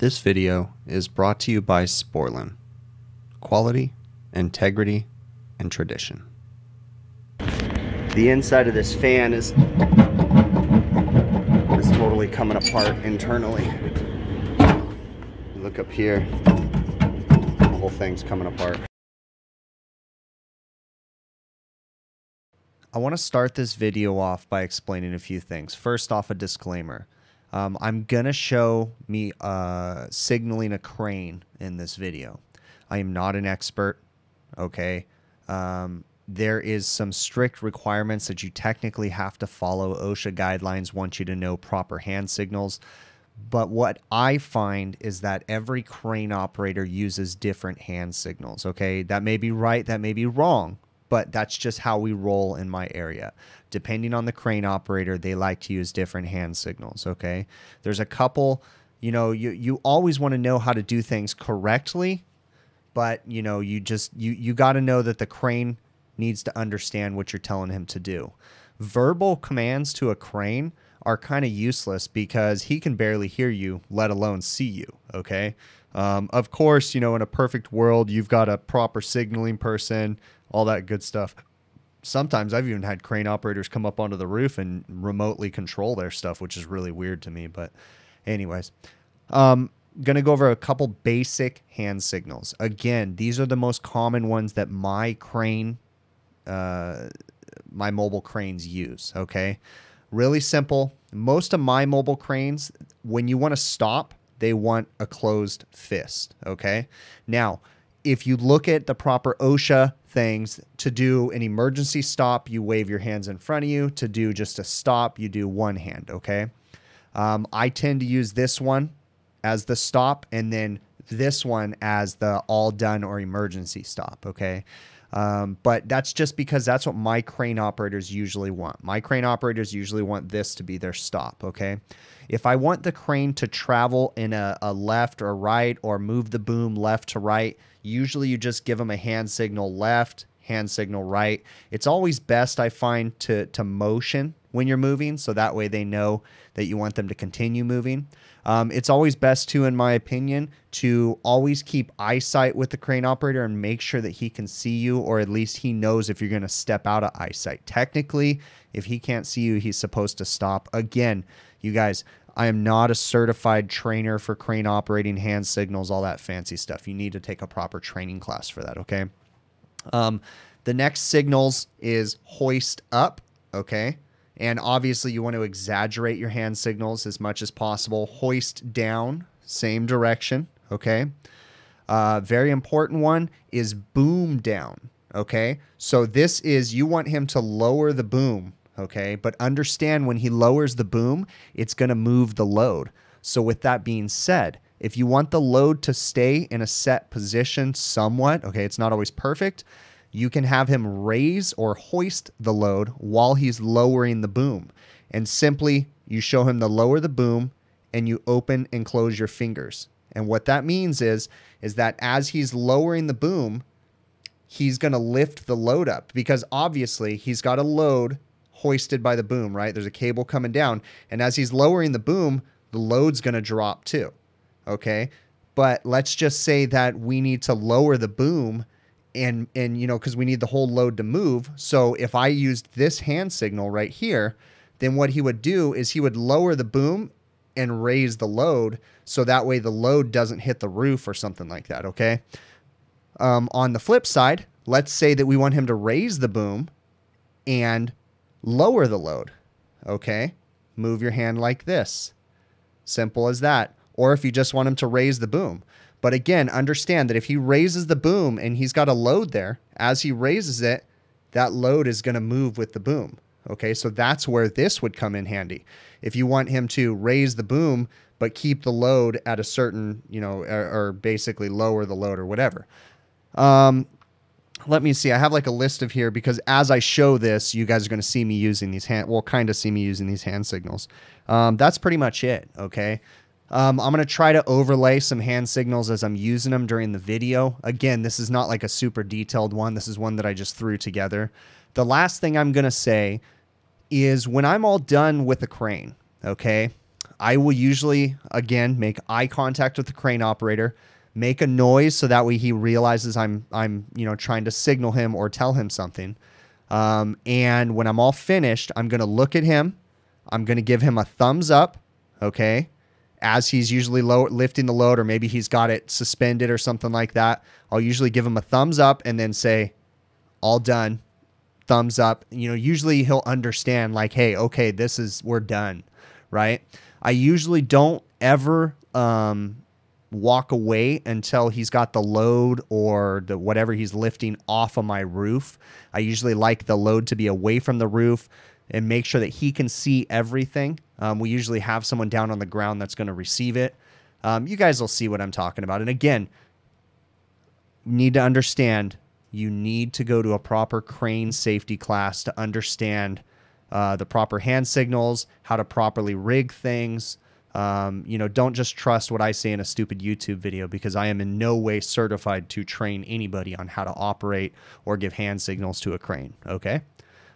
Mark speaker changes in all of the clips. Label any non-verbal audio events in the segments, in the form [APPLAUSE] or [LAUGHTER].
Speaker 1: This video is brought to you by Sporlan. Quality, integrity, and tradition. The inside of this fan is is totally coming apart internally. Look up here. The whole thing's coming apart. I want to start this video off by explaining a few things. First off, a disclaimer. Um, I'm going to show me uh, signaling a crane in this video. I am not an expert, okay? Um, there is some strict requirements that you technically have to follow. OSHA guidelines want you to know proper hand signals. But what I find is that every crane operator uses different hand signals, okay? That may be right, that may be wrong, but that's just how we roll in my area. Depending on the crane operator, they like to use different hand signals, okay? There's a couple, you know, you, you always want to know how to do things correctly, but you know, you just you you got to know that the crane needs to understand what you're telling him to do. Verbal commands to a crane are kind of useless because he can barely hear you, let alone see you, okay? Um, of course, you know, in a perfect world, you've got a proper signaling person, all that good stuff. Sometimes I've even had crane operators come up onto the roof and remotely control their stuff, which is really weird to me. But, anyways, um, gonna go over a couple basic hand signals. Again, these are the most common ones that my crane, uh, my mobile cranes use. Okay, really simple. Most of my mobile cranes, when you want to stop, they want a closed fist. Okay, now if you look at the proper OSHA things to do an emergency stop, you wave your hands in front of you. To do just a stop, you do one hand. Okay. Um, I tend to use this one as the stop and then this one as the all done or emergency stop. Okay. Um, but that's just because that's what my crane operators usually want. My crane operators usually want this to be their stop. Okay. If I want the crane to travel in a, a left or right or move the boom left to right, usually you just give them a hand signal left, hand signal right. It's always best, I find, to, to motion when you're moving so that way they know that you want them to continue moving. Um, it's always best to, in my opinion, to always keep eyesight with the crane operator and make sure that he can see you, or at least he knows if you're going to step out of eyesight. Technically, if he can't see you, he's supposed to stop. Again, you guys, I am not a certified trainer for crane operating hand signals, all that fancy stuff. You need to take a proper training class for that, okay? Um, the next signals is hoist up, okay? And obviously, you want to exaggerate your hand signals as much as possible. Hoist down, same direction. Okay. Uh, very important one is boom down. Okay. So this is you want him to lower the boom. Okay. But understand when he lowers the boom, it's going to move the load. So, with that being said, if you want the load to stay in a set position somewhat, okay, it's not always perfect you can have him raise or hoist the load while he's lowering the boom. And simply, you show him to lower the boom and you open and close your fingers. And what that means is, is that as he's lowering the boom, he's going to lift the load up because obviously he's got a load hoisted by the boom, right? There's a cable coming down. And as he's lowering the boom, the load's going to drop too. Okay. But let's just say that we need to lower the boom and and you know because we need the whole load to move. So if i used this hand signal right here then what he would do is he would lower the boom and raise the load so that way the load doesn't hit the roof or something like that okay? Um, on the flip side let's say that we want him to raise the boom and lower the load okay? Move your hand like this. Simple as that. Or if you just want him to raise the boom but again, understand that if he raises the boom and he's got a load there, as he raises it, that load is going to move with the boom. Okay, so that's where this would come in handy. If you want him to raise the boom but keep the load at a certain, you know, or, or basically lower the load or whatever. Um, let me see. I have like a list of here because as I show this, you guys are going to see me using these hand, well, kind of see me using these hand signals. Um, that's pretty much it. Okay. Um, I'm going to try to overlay some hand signals as I'm using them during the video. Again, this is not like a super detailed one. This is one that I just threw together. The last thing I'm going to say is when I'm all done with the crane, okay, I will usually, again, make eye contact with the crane operator, make a noise so that way he realizes I'm, I'm, you know, trying to signal him or tell him something. Um, and when I'm all finished, I'm going to look at him. I'm going to give him a thumbs up. Okay. As he's usually low, lifting the load, or maybe he's got it suspended or something like that. I'll usually give him a thumbs up and then say, all done thumbs up you know usually he'll understand like hey okay this is we're done right i usually don't ever um, walk away until he's got the load or the whatever he's lifting off of my roof i usually like the load to be away from the roof and make sure that he can see everything um, we usually have someone down on the ground that's going to receive it um, you guys will see what i'm talking about and again need to understand you need to go to a proper crane safety class to understand uh, the proper hand signals, how to properly rig things. Um, you know, don't just trust what I say in a stupid YouTube video because I am in no way certified to train anybody on how to operate or give hand signals to a crane. Okay.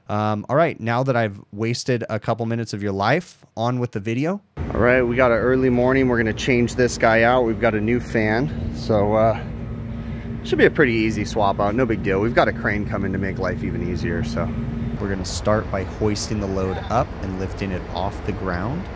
Speaker 1: Um, all right. Now that I've wasted a couple minutes of your life, on with the video. All right. We got an early morning. We're going to change this guy out. We've got a new fan. So, uh, should be a pretty easy swap out, no big deal. We've got a crane coming to make life even easier, so. We're gonna start by hoisting the load up and lifting it off the ground.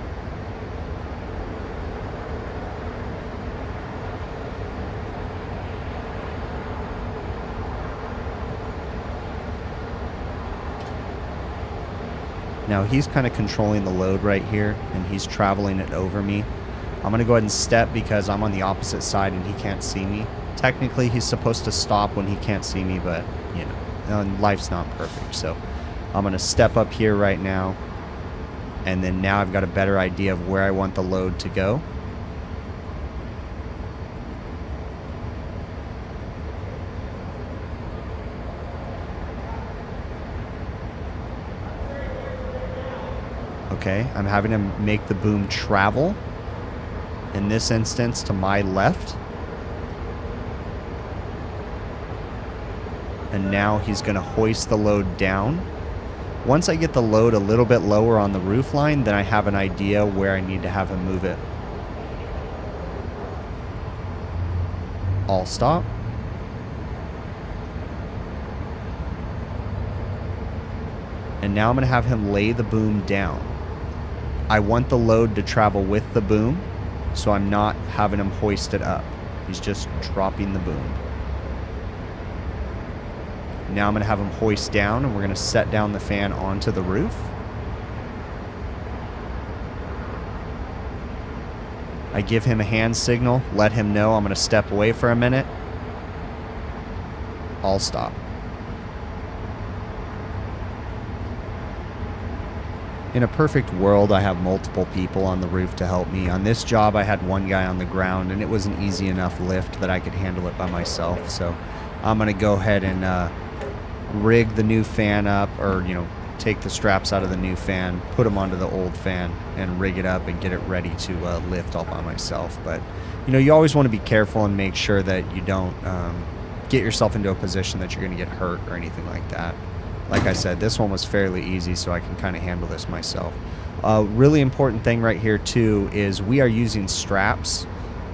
Speaker 1: Now he's kind of controlling the load right here and he's traveling it over me. I'm going to go ahead and step because I'm on the opposite side and he can't see me. Technically, he's supposed to stop when he can't see me, but, you know, life's not perfect. So I'm going to step up here right now. And then now I've got a better idea of where I want the load to go. Okay, I'm having him make the boom travel. In this instance, to my left. and now he's going to hoist the load down. Once I get the load a little bit lower on the roof line, then I have an idea where I need to have him move it. All stop. And now I'm going to have him lay the boom down. I want the load to travel with the boom, so I'm not having him hoist it up. He's just dropping the boom. Now I'm going to have him hoist down and we're going to set down the fan onto the roof. I give him a hand signal, let him know I'm going to step away for a minute. I'll stop. In a perfect world, I have multiple people on the roof to help me. On this job, I had one guy on the ground, and it was an easy enough lift that I could handle it by myself. So I'm going to go ahead and uh, rig the new fan up or, you know, take the straps out of the new fan, put them onto the old fan, and rig it up and get it ready to uh, lift all by myself. But, you know, you always want to be careful and make sure that you don't um, get yourself into a position that you're going to get hurt or anything like that. Like I said, this one was fairly easy, so I can kind of handle this myself. A really important thing right here, too, is we are using straps.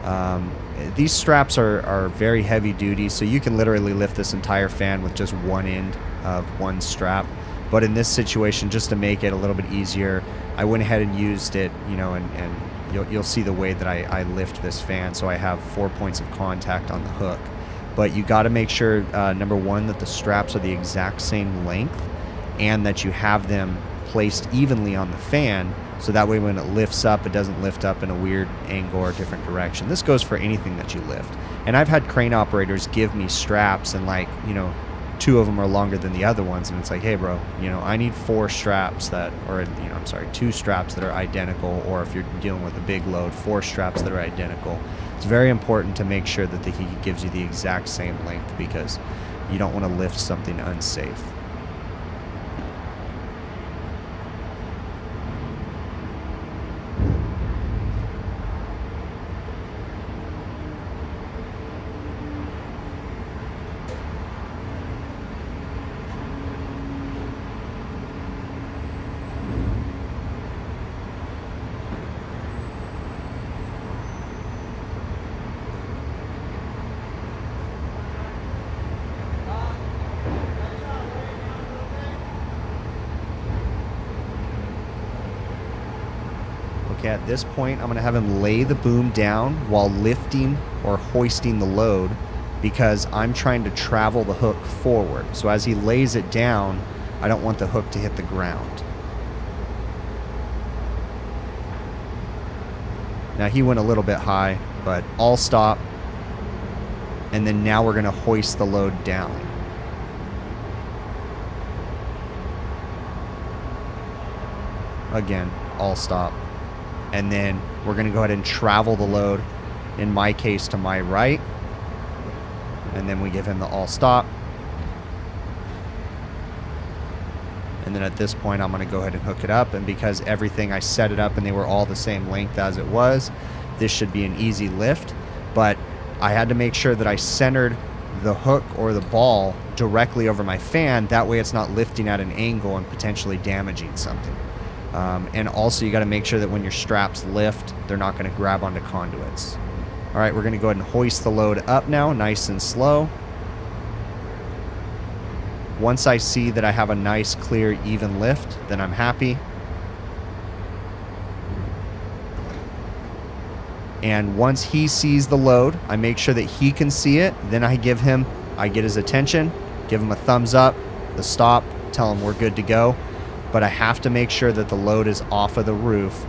Speaker 1: Um, these straps are, are very heavy duty, so you can literally lift this entire fan with just one end of one strap. But in this situation, just to make it a little bit easier, I went ahead and used it, you know, and, and you'll, you'll see the way that I, I lift this fan. So I have four points of contact on the hook. But you got to make sure, uh, number one, that the straps are the exact same length and that you have them placed evenly on the fan so that way when it lifts up, it doesn't lift up in a weird angle or different direction. This goes for anything that you lift. And I've had crane operators give me straps and like, you know, two of them are longer than the other ones and it's like hey bro you know i need four straps that or you know i'm sorry two straps that are identical or if you're dealing with a big load four straps that are identical it's very important to make sure that the heat gives you the exact same length because you don't want to lift something unsafe at this point, I'm going to have him lay the boom down while lifting or hoisting the load because I'm trying to travel the hook forward. So as he lays it down, I don't want the hook to hit the ground. Now he went a little bit high, but all stop. And then now we're going to hoist the load down. Again, all stop. And then we're going to go ahead and travel the load, in my case, to my right. And then we give him the all stop. And then at this point, I'm going to go ahead and hook it up. And because everything I set it up and they were all the same length as it was, this should be an easy lift. But I had to make sure that I centered the hook or the ball directly over my fan. That way it's not lifting at an angle and potentially damaging something. Um, and also you got to make sure that when your straps lift, they're not going to grab onto conduits. All right, we're going to go ahead and hoist the load up now, nice and slow. Once I see that I have a nice, clear, even lift, then I'm happy. And once he sees the load, I make sure that he can see it. Then I give him, I get his attention, give him a thumbs up, the stop, tell him we're good to go but I have to make sure that the load is off of the roof.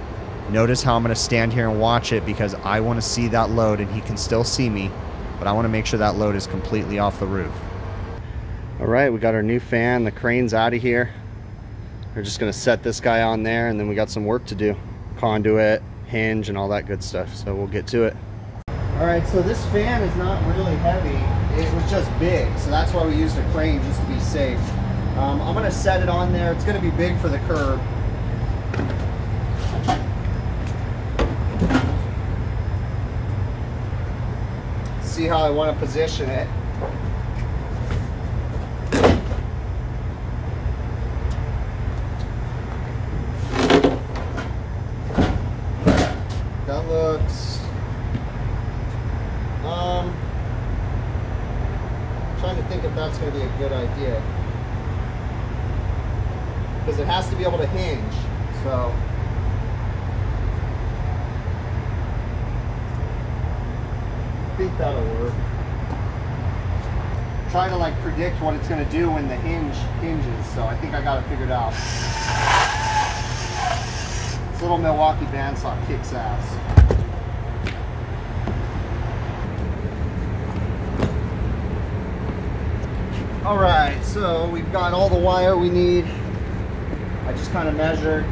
Speaker 1: Notice how I'm going to stand here and watch it because I want to see that load and he can still see me, but I want to make sure that load is completely off the roof. All right, we got our new fan. The crane's out of here. We're just going to set this guy on there and then we got some work to do. Conduit, hinge, and all that good stuff. So we'll get to it. All right, so this fan is not really heavy. It was just big, so that's why we used a crane just to be safe. Um, I'm going to set it on there. It's going to be big for the curb. See how I want to position it. That looks... Um, trying to think if that's going to be a good idea because it has to be able to hinge. So I think that'll work. trying to like predict what it's going to do when the hinge hinges, so I think I got it figured out. This little Milwaukee bandsaw kicks ass. All right, so we've got all the wire we need I just kind of measure.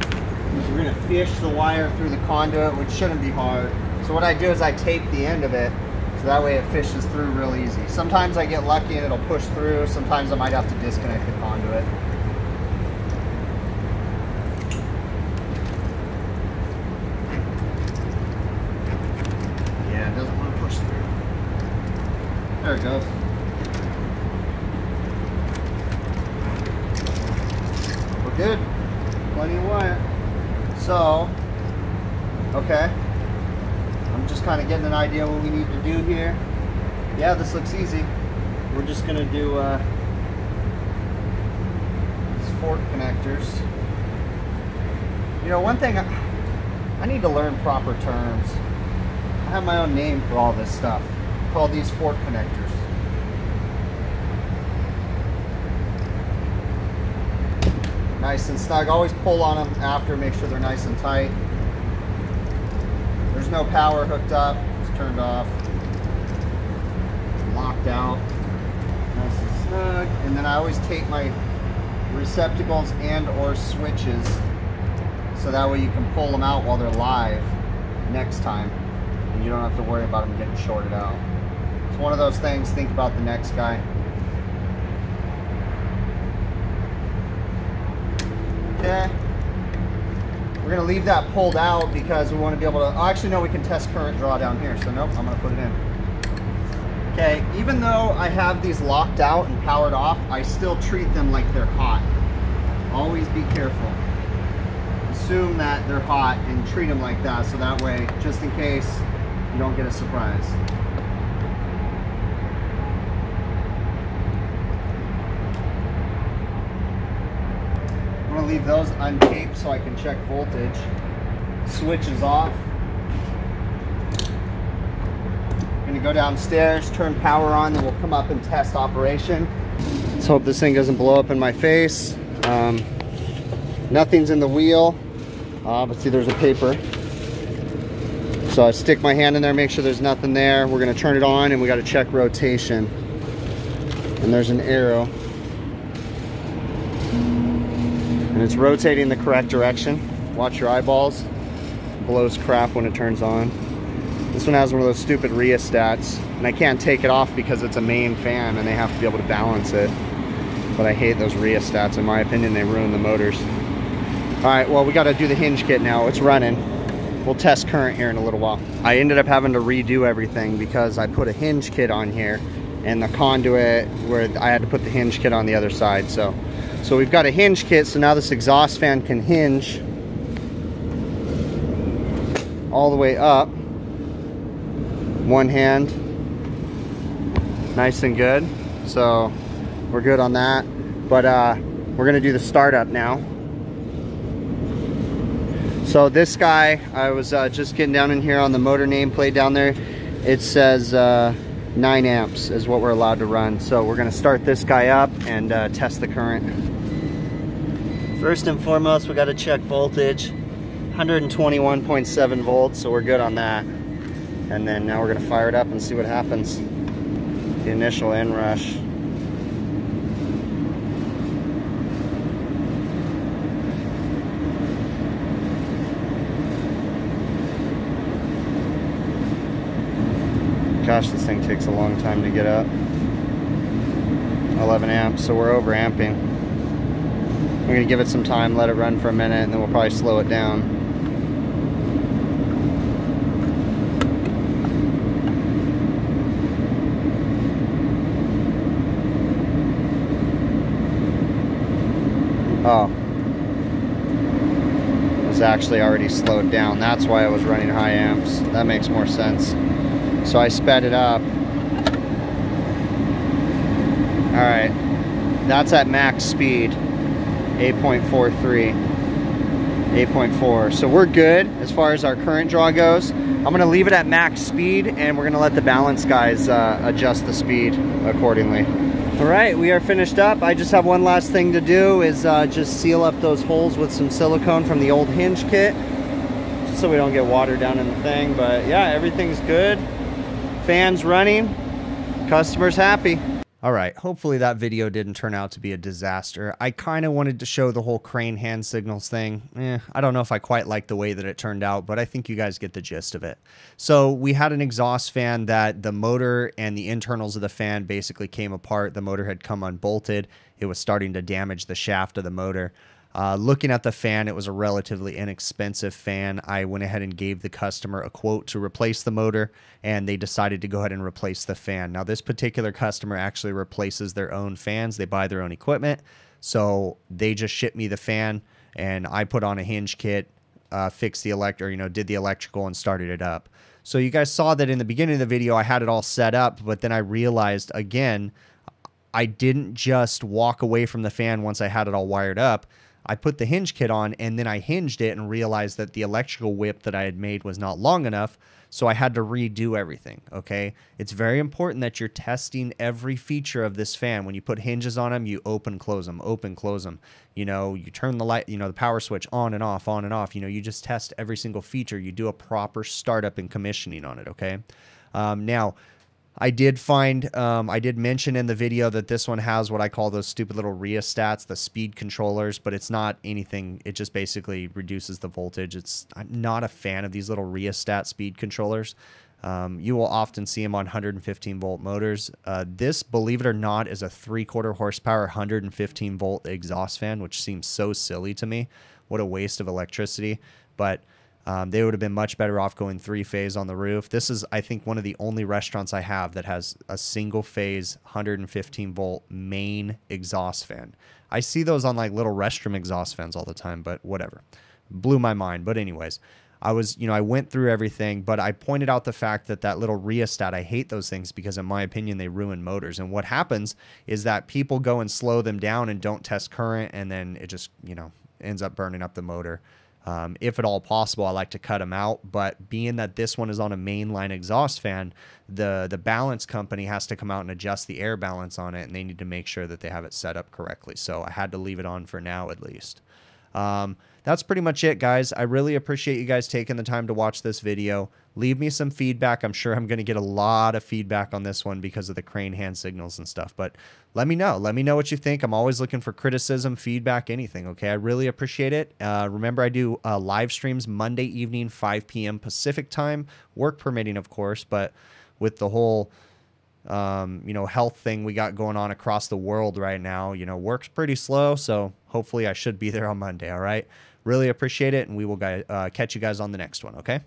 Speaker 1: We're to fish the wire through the conduit, which shouldn't be hard. So what I do is I tape the end of it, so that way it fishes through real easy. Sometimes I get lucky and it'll push through. Sometimes I might have to disconnect the conduit. Yeah, it doesn't want to push through. There it goes. We're good plenty of wire. So, okay. I'm just kind of getting an idea what we need to do here. Yeah, this looks easy. We're just to do uh, these fork connectors. You know, one thing, I, I need to learn proper terms. I have my own name for all this stuff. Call these fork connectors. nice and snug. Always pull on them after, make sure they're nice and tight. There's no power hooked up, it's turned off. Locked out, nice and snug. And then I always take my receptacles and or switches so that way you can pull them out while they're live next time. And you don't have to worry about them getting shorted out. It's one of those things, think about the next guy. Okay. We're going to leave that pulled out because we want to be able to, oh, actually no, we can test current draw down here. So nope, I'm to put it in. Okay, even though I have these locked out and powered off, I still treat them like they're hot. Always be careful. Assume that they're hot and treat them like that so that way, just in case, you don't get a surprise. I'm gonna leave those untaped so I can check voltage. switch is off. Gonna go downstairs, turn power on, then we'll come up and test operation. Let's hope this thing doesn't blow up in my face. Um, nothing's in the wheel. Uh, but see, there's a paper. So I stick my hand in there, make sure there's nothing there. We're gonna turn it on and we gotta check rotation. And there's an arrow. And it's rotating the correct direction. Watch your eyeballs. It blows crap when it turns on. This one has one of those stupid rheostats, and I can't take it off because it's a main fan and they have to be able to balance it. But I hate those rheostats. In my opinion, they ruin the motors. All right, well, we got to do the hinge kit now. It's running. We'll test current here in a little while. I ended up having to redo everything because I put a hinge kit on here and the conduit where I had to put the hinge kit on the other side. So, so we've got a hinge kit. So now this exhaust fan can hinge all the way up. One hand, nice and good. So we're good on that. But uh, we're gonna do the startup now. So this guy, I was uh, just getting down in here on the motor nameplate down there. It says uh, 9 amps is what we're allowed to run. So we're gonna start this guy up and uh, test the current. First and foremost, we gotta check voltage. 121.7 volts, so we're good on that. And then now we're gonna fire it up and see what happens. The initial inrush. Gosh, this thing takes a long time to get up. 11 amps, so we're over amping. We're gonna give it some time, let it run for a minute, and then we'll probably slow it down. Oh. It was actually already slowed down. That's why I was running high amps. That makes more sense. So I sped it up. All right, that's at max speed, 8.43, 8.4. So we're good as far as our current draw goes. I'm gonna leave it at max speed and we're gonna let the balance guys uh, adjust the speed accordingly. All right, we are finished up. I just have one last thing to do is uh, just seal up those holes with some silicone from the old hinge kit just so we don't get water down in the thing. But yeah, everything's good fans running, customers happy. All right, hopefully that video didn't turn out to be a disaster. I kind of wanted to show the whole crane hand signals thing. Eh, I don't know if I quite like the way that it turned out, but I think you guys get the gist of it. So we had an exhaust fan that the motor and the internals of the fan basically came apart. The motor had come unbolted. It was starting to damage the shaft of the motor. Uh, looking at the fan, it was a relatively inexpensive fan. I went ahead and gave the customer a quote to replace the motor, and they decided to go ahead and replace the fan. Now, this particular customer actually replaces their own fans, they buy their own equipment. So they just shipped me the fan, and I put on a hinge kit, uh, fixed the elect, or you know, did the electrical and started it up. So you guys saw that in the beginning of the video, I had it all set up, but then I realized again, I didn't just walk away from the fan once I had it all wired up. I put the hinge kit on and then I hinged it and realized that the electrical whip that I had made was not long enough. So I had to redo everything. Okay. It's very important that you're testing every feature of this fan. When you put hinges on them, you open, close them, open, close them. You know, you turn the light, you know, the power switch on and off, on and off. You know, you just test every single feature. You do a proper startup and commissioning on it. Okay. Um, now, I did find, um, I did mention in the video that this one has what I call those stupid little rheostats, the speed controllers, but it's not anything. It just basically reduces the voltage. It's I'm not a fan of these little rheostat speed controllers. Um, you will often see them on 115 volt motors. Uh, this, believe it or not, is a three quarter horsepower 115 volt exhaust fan, which seems so silly to me. What a waste of electricity. But um, they would have been much better off going three phase on the roof. This is, I think, one of the only restaurants I have that has a single phase 115 volt main exhaust fan. I see those on like little restroom exhaust fans all the time, but whatever. Blew my mind. But, anyways, I was, you know, I went through everything, but I pointed out the fact that that little rheostat, I hate those things because, in my opinion, they ruin motors. And what happens is that people go and slow them down and don't test current, and then it just, you know, ends up burning up the motor. Um, if at all possible, I like to cut them out. But being that this one is on a mainline exhaust fan, the the balance company has to come out and adjust the air balance on it, and they need to make sure that they have it set up correctly. So I had to leave it on for now at least. Um, that's pretty much it, guys. I really appreciate you guys taking the time to watch this video. Leave me some feedback. I'm sure I'm going to get a lot of feedback on this one because of the crane hand signals and stuff. But let me know. Let me know what you think. I'm always looking for criticism, feedback, anything. Okay, I really appreciate it. Uh, remember, I do uh, live streams Monday evening, 5 p.m. Pacific time, work permitting, of course. But with the whole um, you know, health thing we got going on across the world right now. You know, work's pretty slow, so hopefully I should be [LAUGHS] there on Monday. All right. Really appreciate it, and we will uh, catch you guys on the next one. Okay.